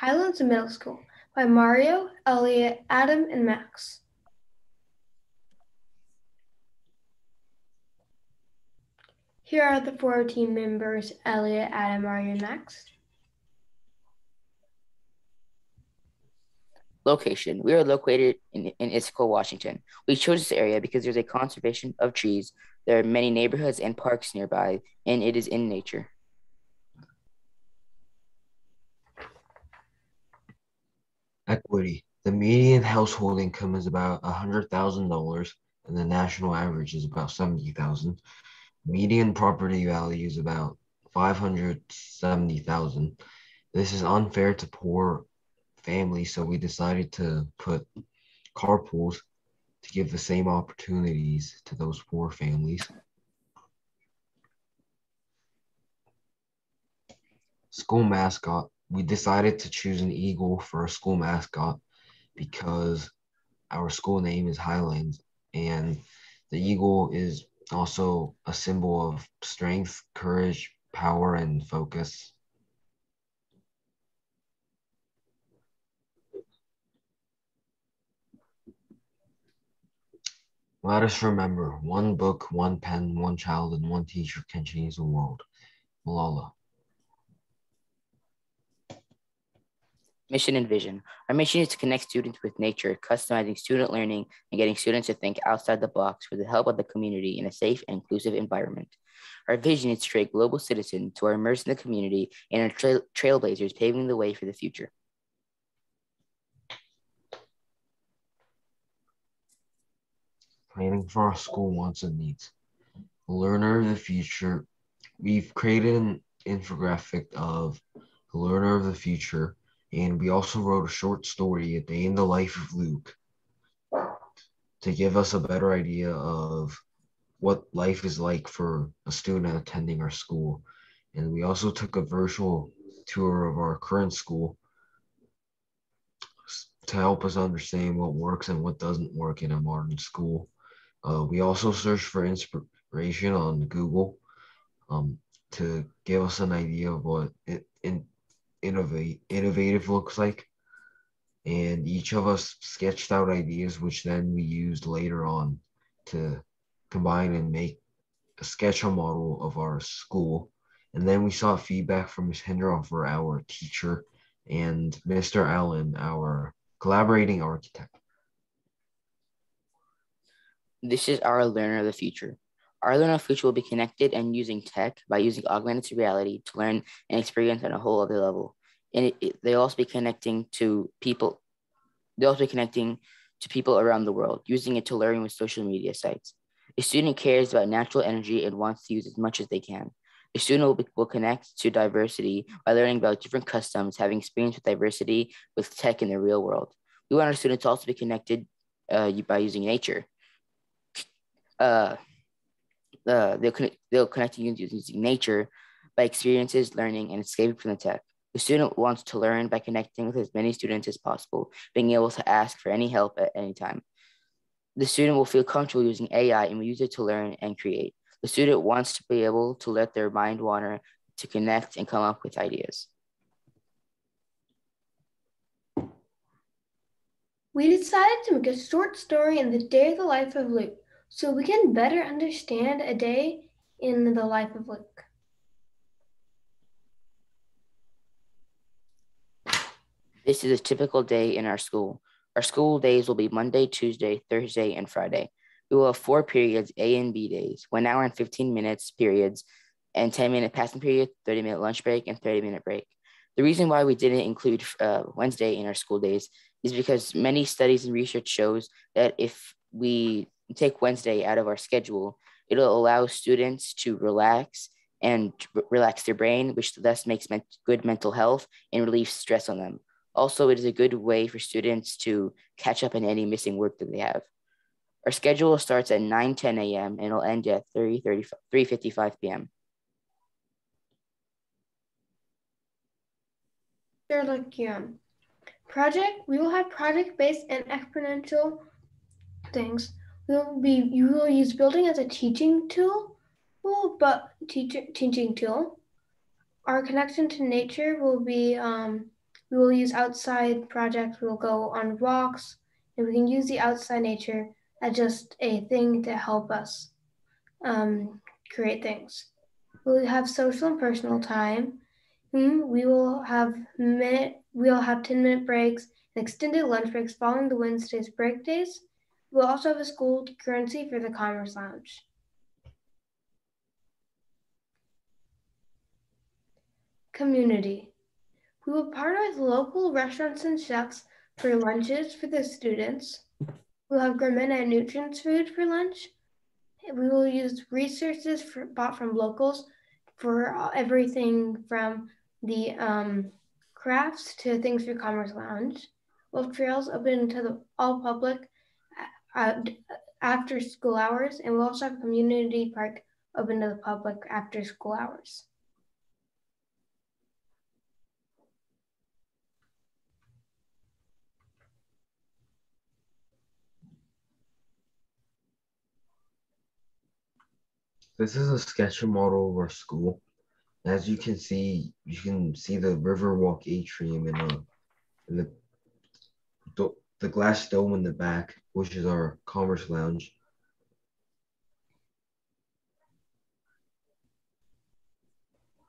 Highlands Middle School by Mario, Elliot, Adam, and Max. Here are the four team members, Elliot, Adam, Mario, and Max. Location. We are located in, in Issaquah, Washington. We chose this area because there's a conservation of trees. There are many neighborhoods and parks nearby, and it is in nature. Equity. The median household income is about $100,000 and the national average is about 70,000. Median property value is about 570,000. This is unfair to poor families, so we decided to put carpools to give the same opportunities to those poor families. School mascot we decided to choose an eagle for a school mascot because our school name is Highlands and the eagle is also a symbol of strength, courage, power, and focus. Let us remember one book, one pen, one child, and one teacher can change the world. Malala. Mission and vision. Our mission is to connect students with nature, customizing student learning, and getting students to think outside the box with the help of the community in a safe and inclusive environment. Our vision is to create global citizens who are immersed in the community and are tra trailblazers paving the way for the future. Planning for our school wants and needs. Learner of the future. We've created an infographic of the learner of the future and we also wrote a short story, A Day in the Life of Luke, to give us a better idea of what life is like for a student attending our school. And we also took a virtual tour of our current school to help us understand what works and what doesn't work in a modern school. Uh, we also searched for inspiration on Google um, to give us an idea of what it, in, innovate innovative looks like and each of us sketched out ideas which then we used later on to combine and make a sketch model of our school and then we sought feedback from Ms. Hinderhofer, our teacher, and Mr. Allen, our collaborating architect. This is our learner of the future. Our learner of future will be connected and using tech by using augmented reality to learn and experience on a whole other level. And it, it, they'll also be connecting to people. They'll also be connecting to people around the world, using it to learn with social media sites. A student cares about natural energy and wants to use as much as they can. A student will, be, will connect to diversity by learning about different customs, having experience with diversity with tech in the real world. We want our students to also be connected uh, by using nature. Uh, they'll, connect, they'll connect to using nature by experiences, learning, and escaping from the tech. The student wants to learn by connecting with as many students as possible, being able to ask for any help at any time. The student will feel comfortable using AI and will use it to learn and create. The student wants to be able to let their mind wander, to connect and come up with ideas. We decided to make a short story in the day of the life of Luke so we can better understand a day in the life of Luke. This is a typical day in our school. Our school days will be Monday, Tuesday, Thursday, and Friday. We will have four periods, A and B days, one hour and 15 minutes periods, and 10 minute passing period, 30 minute lunch break, and 30 minute break. The reason why we didn't include uh, Wednesday in our school days is because many studies and research shows that if we take Wednesday out of our schedule, it'll allow students to relax and relax their brain, which thus makes good mental health and relieves stress on them. Also, it is a good way for students to catch up on any missing work that they have. Our schedule starts at 9, 10 a.m. and it'll end at 3, 30, 3.55 p.m. Project, we will have project-based and exponential things will be you will use building as a teaching tool, well, but teacher teaching tool. Our connection to nature will be um, We will use outside projects. We will go on walks, and we can use the outside nature as just a thing to help us um, create things. We'll have social and personal time. Hmm, we will have minute. We'll have ten minute breaks and extended lunch breaks following the Wednesday's break days. We'll also have a school currency for the Commerce Lounge. Community. We will partner with local restaurants and chefs for lunches for the students. We'll have gourmet and nutrients food for lunch. We will use resources for, bought from locals for everything from the um, crafts to things for Commerce Lounge. We'll have trails open to the all public uh, after school hours, and we'll also have a community park open to the public after school hours. This is a sketch model of our school. As you can see, you can see the Riverwalk atrium and, uh, in the the glass dome in the back, which is our Commerce Lounge.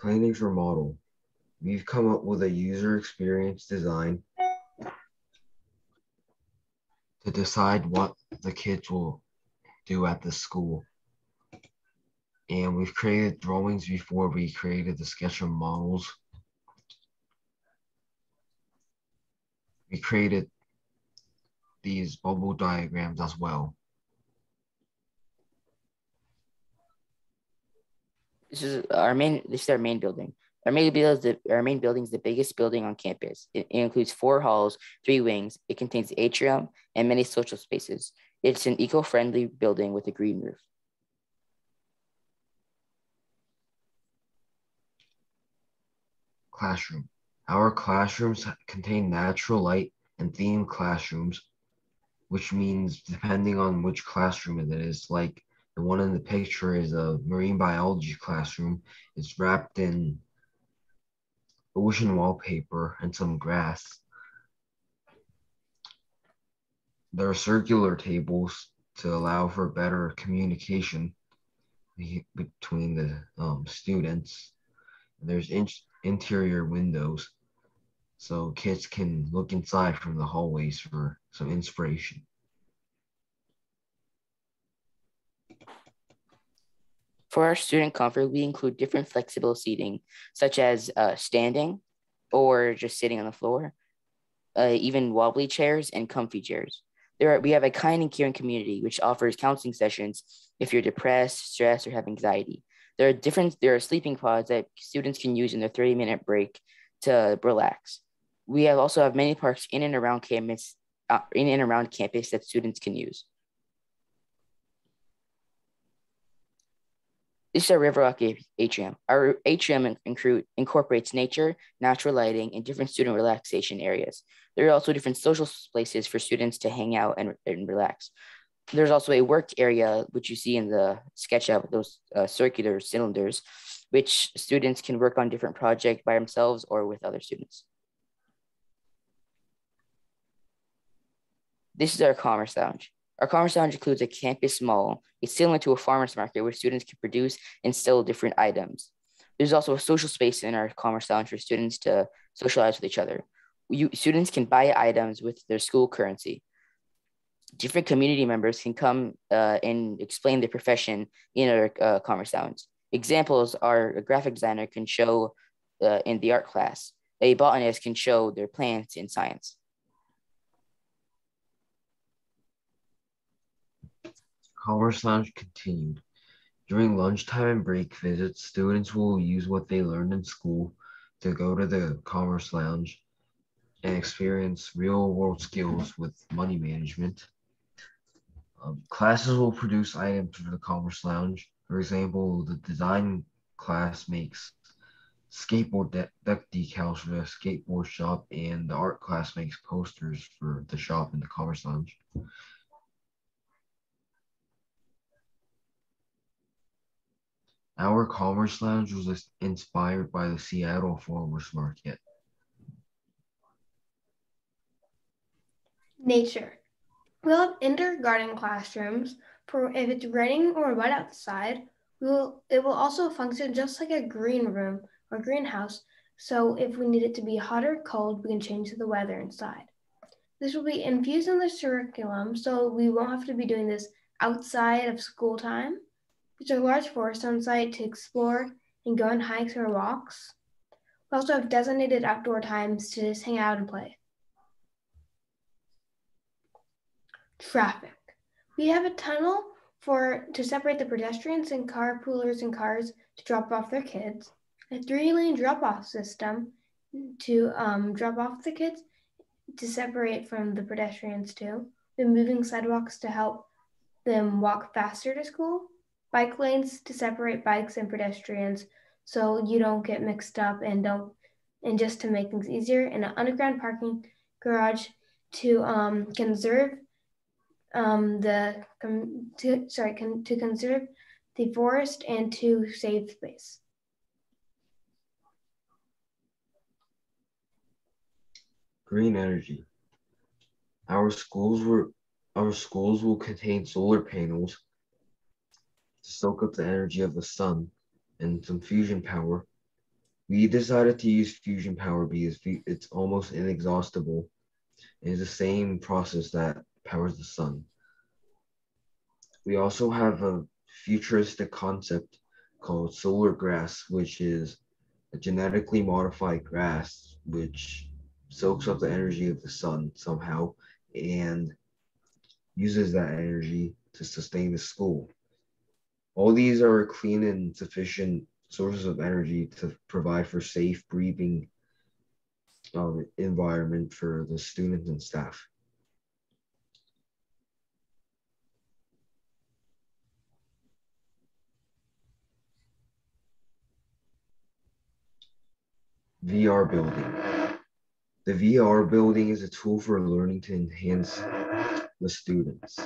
Planning for model. We've come up with a user experience design to decide what the kids will do at the school and we've created drawings before we created the sketch of models. We created these bubble diagrams as well. This is our main. This is our main building. Our main building is the, our main building is the biggest building on campus. It, it includes four halls, three wings. It contains the atrium and many social spaces. It's an eco-friendly building with a green roof. classroom. Our classrooms contain natural light and themed classrooms, which means depending on which classroom it is, like the one in the picture is a marine biology classroom. It's wrapped in ocean wallpaper and some grass. There are circular tables to allow for better communication between the um, students. There's inch interior windows so kids can look inside from the hallways for some inspiration. For our student comfort, we include different flexible seating, such as uh, standing or just sitting on the floor, uh, even wobbly chairs and comfy chairs. There are, we have a kind and caring community which offers counseling sessions if you're depressed, stressed, or have anxiety. There are different, there are sleeping pods that students can use in their 30 minute break to relax. We have also have many parks in and around campus, uh, in and around campus that students can use. This is our River Riverwalk atrium. Our atrium incorporates nature, natural lighting, and different student relaxation areas. There are also different social places for students to hang out and, and relax there's also a work area, which you see in the sketch out those uh, circular cylinders, which students can work on different projects by themselves or with other students. This is our Commerce Lounge. Our Commerce Lounge includes a campus mall. It's similar to a farmer's market where students can produce and sell different items. There's also a social space in our Commerce Lounge for students to socialize with each other. You, students can buy items with their school currency different community members can come uh, and explain their profession in our uh, Commerce Lounge. Examples are a graphic designer can show uh, in the art class. A botanist can show their plants in science. Commerce Lounge continued. During lunchtime and break visits, students will use what they learned in school to go to the Commerce Lounge and experience real world skills with money management. Um, classes will produce items for the Commerce Lounge. For example, the design class makes skateboard de- deck decals for the skateboard shop, and the art class makes posters for the shop in the Commerce Lounge. Our Commerce Lounge was inspired by the Seattle Farmers Market. Nature. We'll have indoor garden classrooms for if it's raining or wet outside. We will, it will also function just like a green room or greenhouse. So if we need it to be hot or cold, we can change the weather inside. This will be infused in the curriculum, so we won't have to be doing this outside of school time. There's a large forest on site to explore and go on hikes or walks. We also have designated outdoor times to just hang out and play. Traffic. We have a tunnel for to separate the pedestrians and carpoolers and cars to drop off their kids, a three-lane drop-off system to um, drop off the kids to separate from the pedestrians too, the moving sidewalks to help them walk faster to school, bike lanes to separate bikes and pedestrians so you don't get mixed up and don't and just to make things easier, and an underground parking garage to um, conserve um, the to, sorry con, to conserve the forest and to save space. Green energy. Our schools were our schools will contain solar panels soak up the energy of the sun and some fusion power. We decided to use fusion power because it's almost inexhaustible. It's the same process that powers the sun. We also have a futuristic concept called solar grass, which is a genetically modified grass which soaks up the energy of the sun somehow and uses that energy to sustain the school. All these are clean and sufficient sources of energy to provide for safe breathing um, environment for the students and staff. VR building. The VR building is a tool for learning to enhance the students.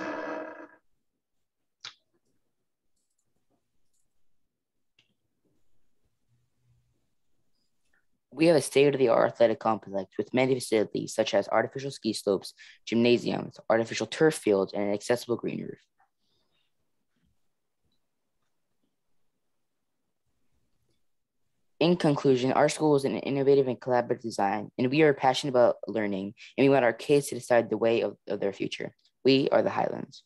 We have a state-of-the-art athletic complex with many facilities such as artificial ski slopes, gymnasiums, artificial turf fields, and an accessible green roof. In conclusion, our school is an innovative and collaborative design, and we are passionate about learning, and we want our kids to decide the way of, of their future. We are the Highlands.